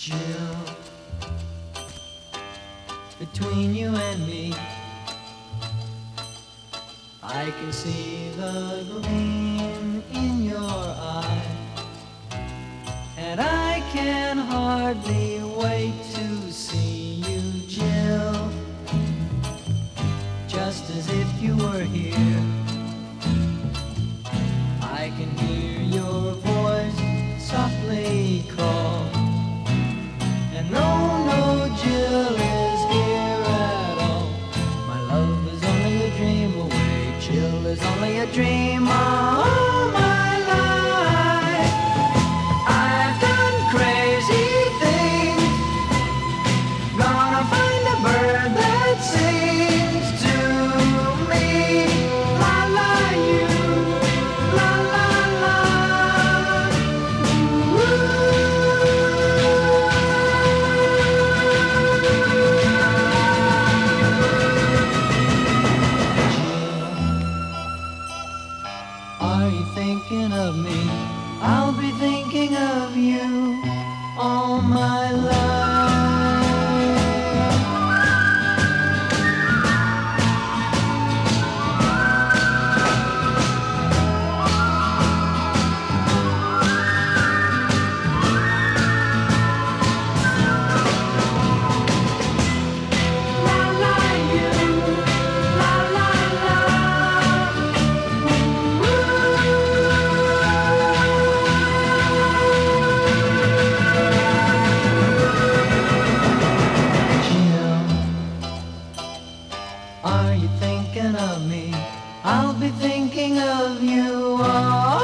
Jill, between you and me, I can see the gleam in your eye, and I can hardly wait to see you, Jill, just as if you were here. I can dream all Are you thinking of me? I'll be thinking of you all my life. I'll be thinking of you all.